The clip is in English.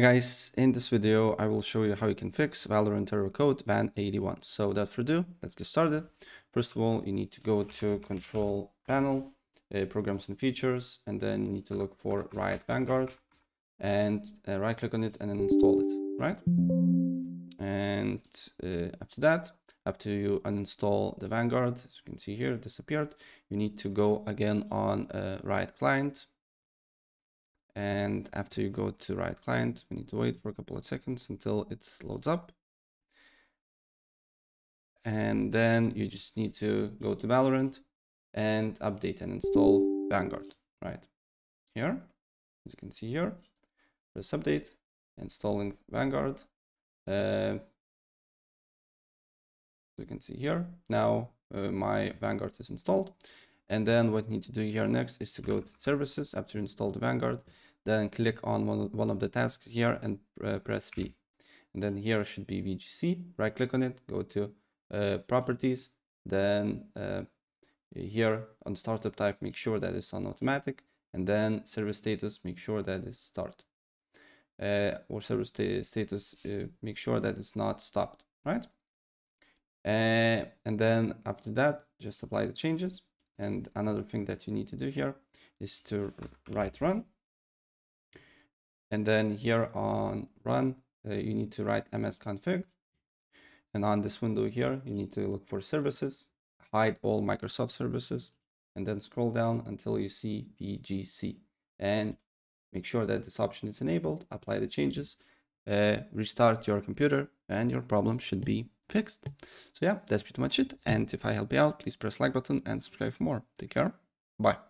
Guys, in this video I will show you how you can fix Valorant error code van81. So without further ado, let's get started. First of all, you need to go to control panel, uh, programs and features, and then you need to look for Riot Vanguard and uh, right click on it and then install it, right? And uh, after that, after you uninstall the Vanguard, as you can see here, disappeared, you need to go again on uh, Riot Client and after you go to Riot Client we need to wait for a couple of seconds until it loads up. And then you just need to go to Valorant and update and install Vanguard right? Here as you can see here press update installing Vanguard. Uh, you can see here now uh, my Vanguard is installed. And then what you need to do here next is to go to services after you install the Vanguard, then click on one of, one of the tasks here and uh, press V. And then here should be VGC, right click on it, go to uh, properties, then uh, here on startup type, make sure that it's on automatic, and then service status, make sure that it's start. Uh, or service sta status, uh, make sure that it's not stopped, right? Uh, and then after that, just apply the changes and another thing that you need to do here is to write run. And then here on run, uh, you need to write msconfig. And on this window here, you need to look for services, hide all Microsoft services, and then scroll down until you see VGC. And make sure that this option is enabled, apply the changes, uh, restart your computer, and your problem should be fixed. So yeah, that's pretty much it. And if I help you out, please press like button and subscribe for more. Take care. Bye.